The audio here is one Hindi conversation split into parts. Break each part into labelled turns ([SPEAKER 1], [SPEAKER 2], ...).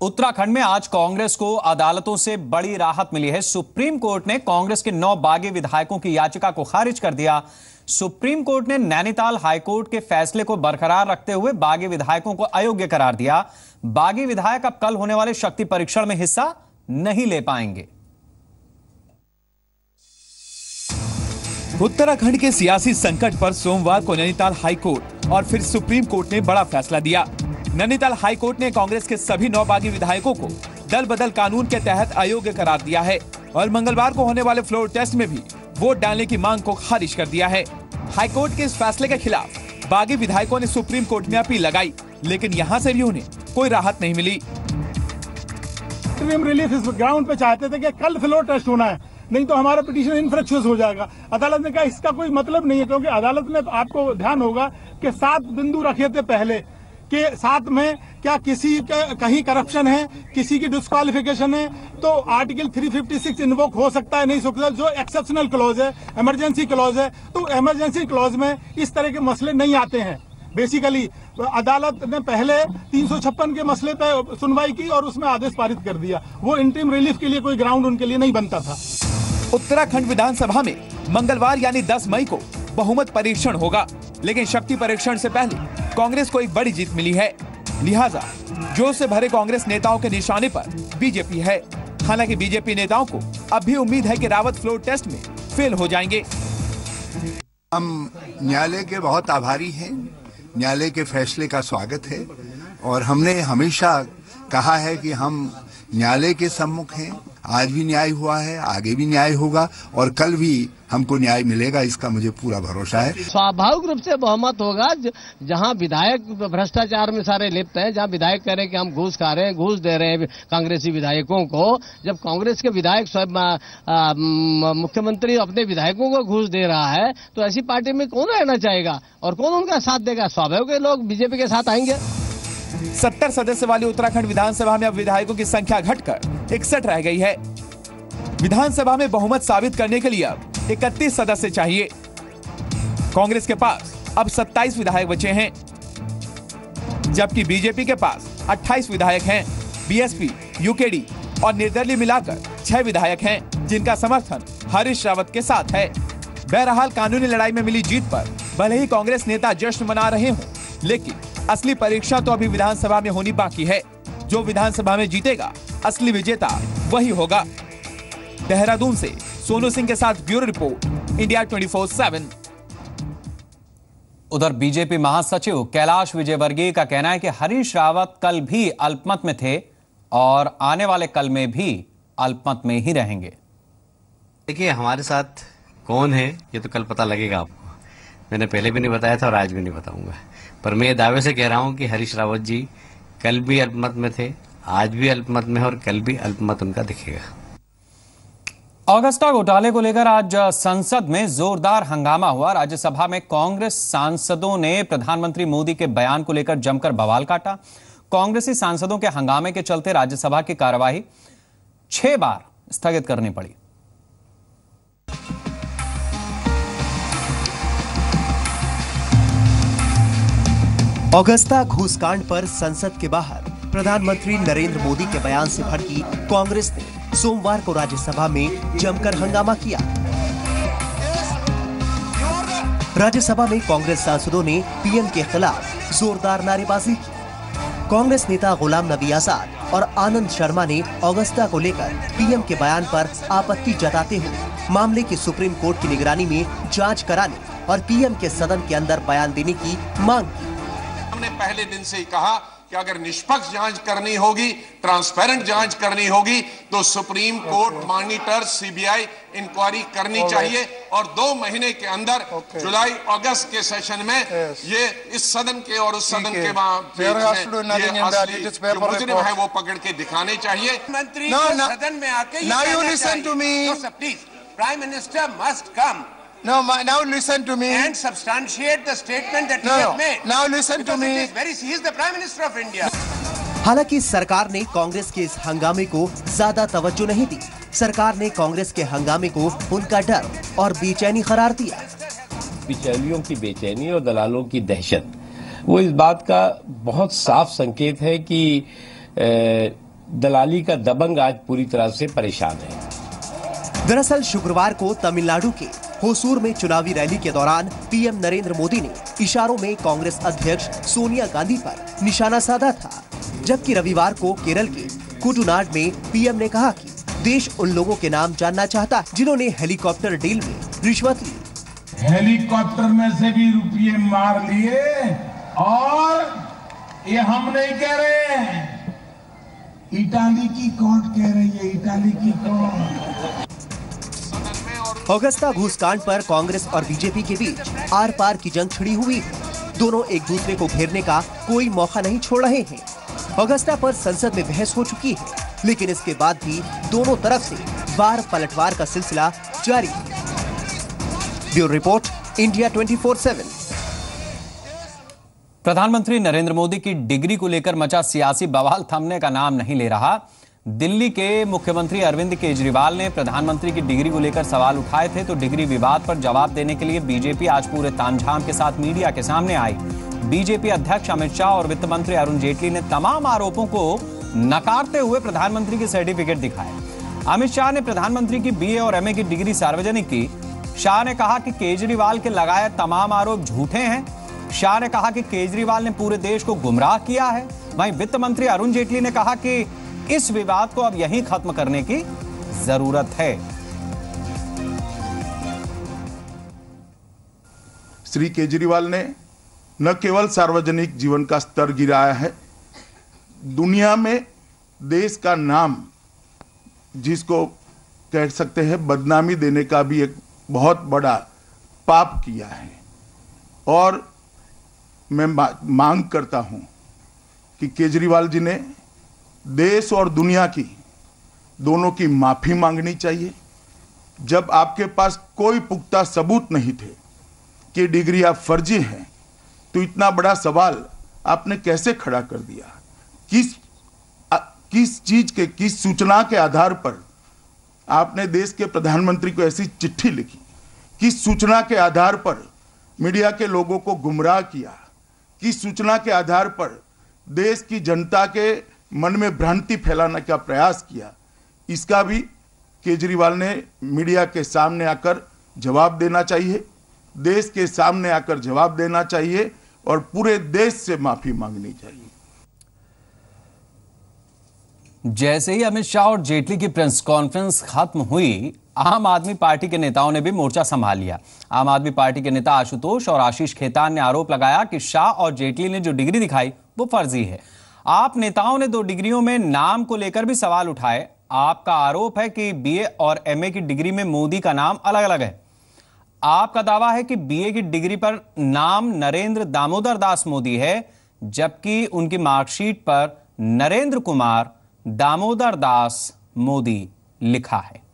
[SPEAKER 1] उत्तराखंड में आज कांग्रेस को अदालतों से बड़ी राहत मिली है। सुप्रीम कोर्ट ने कांग्रेस के नौ बागी विधायकों की याचिका को खारिज कर दिया। सुप्रीम कोर्ट ने नैनीताल हाईकोर्ट के फैसले को बरकरार रखते हुए बागी विधायकों को अयोग्य करार दिया। बागी विधायक अब कल होने वाले शक्ति परीक्षण में हिस्सा नहीं ले पाएँगे।
[SPEAKER 2] उत्तराखंड के सियासी संकट पर सोमवार को नैनीताल हाईकोर्ट और फिर सुप्रीम कोर्ट ने बड़ा फैसला दिया। नैनीताल हाईकोर्ट ने कांग्रेस के सभी नौ बागी विधायकों को दल बदल कानून के तहत अयोग्य करार दिया है और मंगलवार को होने वाले फ्लोर टेस्ट में भी वोट डालने की मांग को खारिज कर दिया है। हाईकोर्ट के इस फैसले के खिलाफ बागी विधायकों ने सुप्रीम कोर्ट में अपील लगाई, लेकिन यहाँ से भी उन्हें कोई राहत नहीं मिली।
[SPEAKER 3] रिलीफ इस ग्राउंड पे चाहते थे कि कल फ्लोर टेस्ट होना है, नहीं तो हमारा पिटीशन इनफ्रेक्शस हो जाएगा। अदालत ने कहा, इसका कोई मतलब नहीं है, क्योंकि अदालत ने आपको ध्यान होगा कि सात बिंदु रखे थे पहले। के साथ में क्या किसी कहीं करप्शन है, किसी की डिस्कालिफिकेशन है तो आर्टिकल 356 इन्वोक हो सकता है, नहीं सकता जो एक्सेप्शनल क्लॉज है इमरजेंसी क्लॉज है तो इमरजेंसी क्लॉज में इस तरह के मसले नहीं आते हैं। बेसिकली अदालत ने पहले तीन सौ छप्पन के मसले पे सुनवाई की और उसमें आदेश पारित कर दिया। वो इंटीम रिलीफ के लिए कोई ग्राउंड उनके लिए नहीं बनता था।
[SPEAKER 2] उत्तराखंड विधानसभा में मंगलवार यानी 10 मई को बहुमत परीक्षण होगा। लेकिन शक्ति परीक्षण से पहले कांग्रेस को एक बड़ी जीत मिली है। लिहाजा जोश से भरे कांग्रेस नेताओं के निशाने पर बीजेपी है। हालाँकि बीजेपी नेताओं को अब भी उम्मीद है कि रावत फ्लोर टेस्ट में फेल हो जाएँगे।
[SPEAKER 4] हम न्यायालय के बहुत आभारी हैं। न्यायालय के फैसले का स्वागत है। और हमने हमेशा कहा है कि हम न्यायालय के सम्मुख हैं। आज भी न्याय हुआ है, आगे भी न्याय होगा और कल भी हमको न्याय मिलेगा, इसका मुझे पूरा भरोसा है।
[SPEAKER 5] स्वाभाविक रूप से बहुमत होगा जहाँ विधायक भ्रष्टाचार में सारे लिप्त हैं, जहाँ विधायक कह रहे हैं कि हम घूस खा रहे हैं, घूस दे रहे हैं कांग्रेसी विधायकों को, जब कांग्रेस के विधायक स्वयं मुख्यमंत्री अपने विधायकों को घूस दे रहा है तो ऐसी पार्टी में कौन रहना चाहेगा? और कौन उनका साथ देगा? स्वाभाविक लोग बीजेपी के साथ आएँगे।
[SPEAKER 2] सत्तर सदस्य वाली उत्तराखंड विधानसभा में अब विधायकों की संख्या घटकर इकसठ रह गई है। विधानसभा में बहुमत साबित करने के लिए अब इकतीस सदस्य चाहिए। कांग्रेस के पास अब 27 विधायक बचे हैं, जबकि बीजेपी के पास 28 विधायक हैं। बीएसपी, यूकेडी और निर्दलीय मिलाकर छह विधायक हैं, जिनका समर्थन हरीश रावत के साथ है। बहरहाल, कानूनी लड़ाई में मिली जीत पर भले ही कांग्रेस नेता जश्न मना रहे हों, लेकिन असली परीक्षा तो अभी विधानसभा में होनी बाकी है। जो विधानसभा में जीतेगा असली विजेता वही होगा। देहरादून से सोनू सिंह के साथ bureau report India twenty four seven.
[SPEAKER 1] उधर बीजेपी महासचिव कैलाश विजयवर्गीय का कहना है कि हरीश रावत कल भी अल्पमत में थे और आने वाले कल में भी अल्पमत में ही रहेंगे।
[SPEAKER 6] देखिए हमारे साथ कौन है ये तो कल पता लगेगा आपको। मैंने पहले भी नहीं बताया था और आज भी नहीं बताऊँगा। पर मैं दावे से कह रहा हूँ कि हरीश रावत जी कल भी अल्पमत में थे, आज भी अल्पमत में और कल भी अल्पमत उनका दिखेगा।
[SPEAKER 1] ऑगस्टा घोटाले को लेकर आज संसद में जोरदार हंगामा हुआ। राज्यसभा में कांग्रेस सांसदों ने प्रधानमंत्री मोदी के बयान को लेकर जमकर बवाल काटा। कांग्रेसी सांसदों के हंगामे के चलते राज्यसभा की कार्यवाही छह बार स्थगित करनी पड़ी।
[SPEAKER 7] ऑगस्ता घूसकांड पर संसद के बाहर प्रधानमंत्री नरेंद्र मोदी के बयान से भड़की कांग्रेस ने सोमवार को राज्यसभा में जमकर हंगामा किया। राज्यसभा में कांग्रेस सांसदों ने पीएम के खिलाफ जोरदार नारेबाजी की। कांग्रेस नेता गुलाम नबी आज़ाद और आनंद शर्मा ने अगस्ता को लेकर पीएम के बयान पर आपत्ति जताते हुए मामले की सुप्रीम कोर्ट की निगरानी में जाँच कराने और पीएम के सदन के अंदर बयान देने की मांग की।
[SPEAKER 8] हमने पहले दिन से ही कहा कि अगर निष्पक्ष जाँच करनी होगी ट्रांसपेरेंट जाँच करनी होगी तो Supreme Court monitor CBI inquiry करनी चाहिए और दो महीने के अंदर जुलाई अगस्त के सेशन में ये इस सदन के और उस सदन के मुजरिम है वो पकड़ के दिखाने चाहिए।
[SPEAKER 9] मंत्री सदन में आके prime minister must come
[SPEAKER 10] No, my, now listen to me.
[SPEAKER 9] And substantiate the statement that
[SPEAKER 10] no,
[SPEAKER 9] you have made.
[SPEAKER 10] Now listen
[SPEAKER 9] because
[SPEAKER 10] to me.
[SPEAKER 9] Very, he is the Prime Minister of India.
[SPEAKER 7] हालाँकि सरकार ने कांग्रेस के इस हंगामे को ज़्यादा तवज्जो नहीं दी सरकार ने कांग्रेस के हंगामे को उनका डर और बेचैनी करार दिया
[SPEAKER 11] बिचौलियों की बेचैनी और दलालों की दहशत वो इस बात का बहुत साफ़ संकेत है कि दलाली का दबंग आज पूरी तरह से परेशान है
[SPEAKER 7] दरअसल शुक्रवार को तमिलनाडु के होसूर में चुनावी रैली के दौरान पीएम नरेंद्र मोदी ने इशारों में कांग्रेस अध्यक्ष सोनिया गांधी पर निशाना साधा था, जबकि रविवार को केरल के कुटुनाड में पीएम ने कहा कि देश उन लोगों के नाम जानना चाहता है जिन्होंने हेलीकॉप्टर डील में रिश्वत ली।
[SPEAKER 12] हेलीकॉप्टर में से भी रुपये मार लिए और ये हम नहीं कह रहे इटाली की कोर्ट कह रही है? इटाली की कोर्ट
[SPEAKER 7] अगस्ता घूसकांड पर कांग्रेस और बीजेपी के बीच आर पार की जंग छिड़ी हुई। दोनों एक दूसरे को घेरने का कोई मौका नहीं छोड़ रहे हैं। अगस्ता पर संसद में बहस हो चुकी है, लेकिन इसके बाद भी दोनों तरफ़ से बार पलटवार का सिलसिला जारी ब्यूरो रिपोर्ट, इंडिया 24/7
[SPEAKER 1] प्रधानमंत्री नरेंद्र मोदी की डिग्री को लेकर मचा सियासी बवाल थमने का नाम नहीं ले रहा। दिल्ली के मुख्यमंत्री अरविंद केजरीवाल ने प्रधानमंत्री की डिग्री को लेकर सवाल उठाए थे तो डिग्री विवाद पर जवाब देने के लिए बीजेपी आज पूरे तामझाम के साथ मीडिया के सामने आई। बीजेपी अध्यक्ष अमित शाह और वित्त मंत्री अरुण जेटली ने तमाम आरोपों को नकारते हुए प्रधानमंत्री के सर्टिफिकेट दिखाए। अमित शाह ने प्रधानमंत्री की बीए और एमए की डिग्री सार्वजनिक की। शाह ने कहा कि केजरीवाल के लगाए तमाम आरोप झूठे हैं। शाह ने कहा कि केजरीवाल ने पूरे देश को गुमराह किया है। वहीं वित्त मंत्री अरुण जेटली ने कहा कि इस विवाद को अब यहीं खत्म करने की ज़रूरत है।
[SPEAKER 13] श्री केजरीवाल ने न केवल सार्वजनिक जीवन का स्तर गिराया है, दुनिया में देश का नाम जिसको कह सकते हैं बदनामी देने का भी एक बहुत बड़ा पाप किया है। और मैं मांग करता हूँ कि केजरीवाल जी ने देश और दुनिया की दोनों की माफ़ी मांगनी चाहिए। जब आपके पास कोई पुख्ता सबूत नहीं थे कि डिग्री आप फर्जी हैं तो इतना बड़ा सवाल आपने कैसे खड़ा कर दिया? किस आ, किस चीज़ के किस सूचना के आधार पर आपने देश के प्रधानमंत्री को ऐसी चिट्ठी लिखी? किस सूचना के आधार पर मीडिया के लोगों को गुमराह किया? किस सूचना के आधार पर देश की जनता के मन में भ्रांति फैलाने का प्रयास किया। इसका भी केजरीवाल ने मीडिया के सामने आकर जवाब देना चाहिए, देश के सामने आकर जवाब देना चाहिए और पूरे देश से माफ़ी मांगनी चाहिए।
[SPEAKER 1] जैसे ही अमित शाह और जेटली की प्रेस कॉन्फ्रेंस खत्म हुई, आम आदमी पार्टी के नेताओं ने भी मोर्चा संभाल लिया। आम आदमी पार्टी के नेता आशुतोष और आशीष खेतान ने आरोप लगाया कि शाह और जेटली ने जो डिग्री दिखाई, वो फर्जी है। आप नेताओं ने दो डिग्रियों में नाम को लेकर भी सवाल उठाए। आपका आरोप है कि बीए और एमए की डिग्री में मोदी का नाम अलग अलग है। आपका दावा है कि बीए की डिग्री पर नाम नरेंद्र दामोदर दास मोदी है, जबकि उनकी मार्कशीट पर नरेंद्र कुमार दामोदर दास मोदी लिखा है।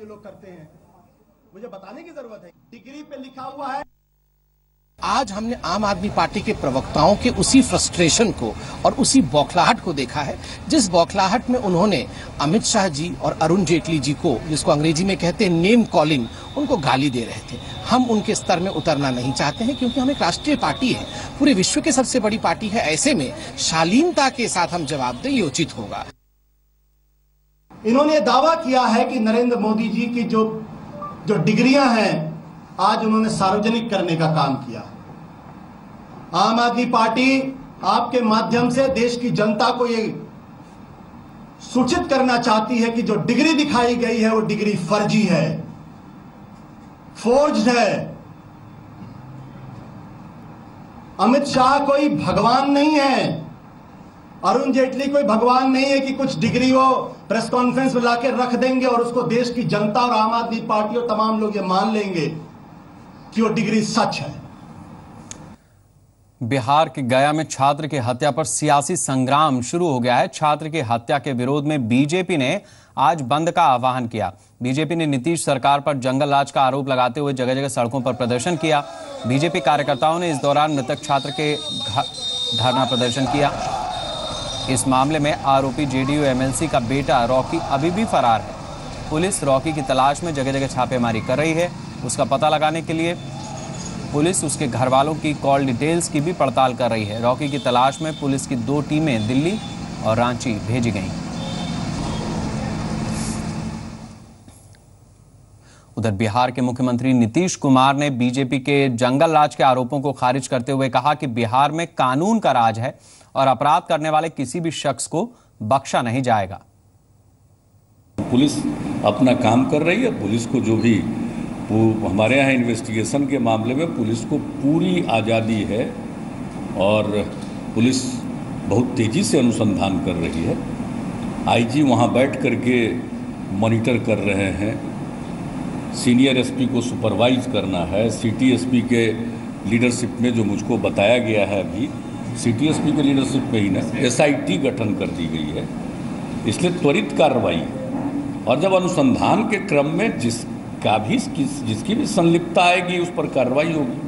[SPEAKER 14] लोग करते हैं। मुझे बताने की ज़रूरत है। डिग्री पे लिखा हुआ है। आज हमने आम आदमी पार्टी के प्रवक्ताओं के उसी फ्रस्ट्रेशन को और उसी बौखलाहट को देखा है जिस बौखलाहट में उन्होंने अमित शाह जी और अरुण जेटली जी को जिसको अंग्रेज़ी में कहते हैं नेम कॉलिंग उनको गाली दे रहे थे। हम उनके स्तर में उतरना नहीं चाहते हैं क्योंकि हम एक राष्ट्रीय पार्टी है। पूरे विश्व की सबसे बड़ी पार्टी है ऐसे में शालीनता के साथ हम जवाब दें ये उचित होगा।
[SPEAKER 15] इन्होंने दावा किया है कि नरेंद्र मोदी जी की जो जो डिग्रियाँ हैं आज उन्होंने सार्वजनिक करने का काम किया। आम आदमी पार्टी आपके माध्यम से देश की जनता को ये सूचित करना चाहती है कि जो डिग्री दिखाई गई है, वो डिग्री फर्जी है। फोर्ज है। अमित शाह कोई भगवान नहीं है। अरुण जेटली कोई भगवान नहीं है कि कुछ डिग्री वो प्रेस कॉन्फ्रेंस में लाके रख देंगे और उसको देश की जनता और आम आदमी पार्टी और तमाम लोग ये मान लेंगे। कि वो डिग्री सच है।
[SPEAKER 1] बिहार के गया में छात्र की हत्या पर सियासी संग्राम शुरू हो गया है। छात्र की हत्या के विरोध में बीजेपी ने आज बंद का आह्वान किया। बीजेपी ने नीतीश सरकार पर जंगल राज का आरोप लगाते हुए जगह जगह सड़कों पर प्रदर्शन किया। बीजेपी कार्यकर्ताओं ने इस दौरान मृतक छात्र के धरना प्रदर्शन किया। इस मामले में आरोपी जेडीयू एमएलसी का बेटा रॉकी अभी भी फरार है। पुलिस रॉकी की तलाश में जगह जगह छापेमारी कर रही है। उसका पता लगाने के लिए पुलिस उसके घर वालों की कॉल डिटेल्स की भी पड़ताल कर रही है। रॉकी की तलाश में पुलिस की दो टीमें दिल्ली और रांची भेजी गईं। उधर बिहार के मुख्यमंत्री नीतीश कुमार ने बीजेपी के जंगल राज के आरोपों को खारिज करते हुए कहा कि बिहार में कानून का राज है और अपराध करने वाले किसी भी शख्स को बख्शा नहीं जाएगा।
[SPEAKER 16] पुलिस अपना काम कर रही है। पुलिस को जो भी हमारे यहाँ इन्वेस्टिगेशन के मामले में पुलिस को पूरी आज़ादी है और पुलिस बहुत तेज़ी से अनुसंधान कर रही है। आईजी वहाँ बैठ करके मॉनिटर कर रहे हैं। सीनियर एसपी को सुपरवाइज करना है। सिटी एसपी के लीडरशिप में जो मुझको बताया गया है अभी सिटी एसपी के लीडरशिप में ही ना एसआईटी गठन कर दी गई है। इसलिए त्वरित कार्रवाई और जब अनुसंधान के क्रम में जिसका भी जिसकी भी संलिप्तता आएगी उस पर कार्रवाई होगी।